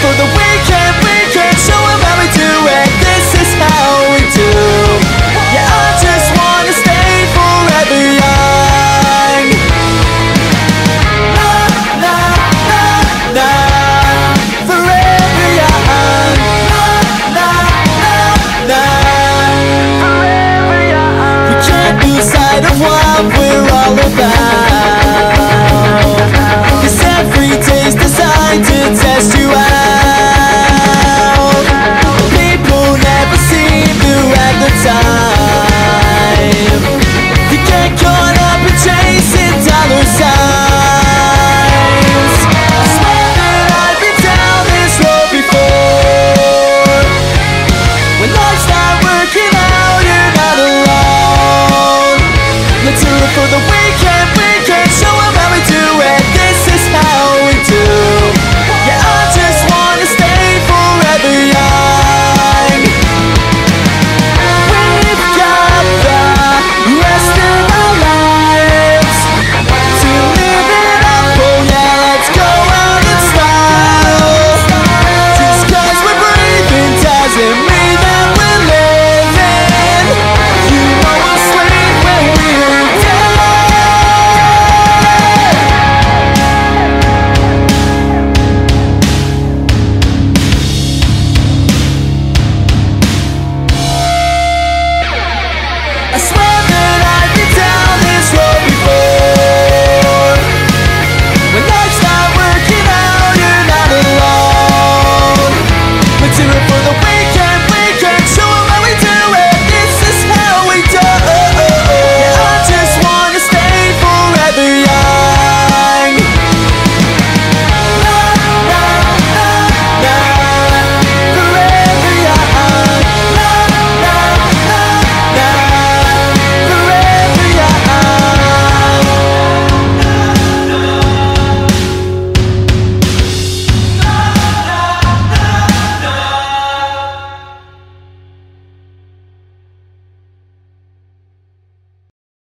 for the weekend, weekend. Show them how we do it, this is how we do. Yeah, I just wanna stay forever young. La, la, la, la Forever young. La, la, la, la Forever young We can't lose sight of what we're all about. Cause every day's designed to test you out. I swear